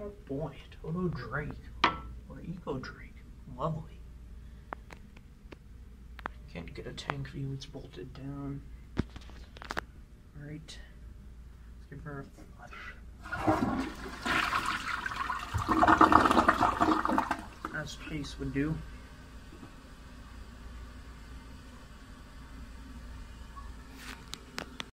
Oh boy, Toto Drake. Or Eco Drake. Lovely. Can't get a tank view, it's bolted down. Alright. Let's give her a flush. As Chase would do.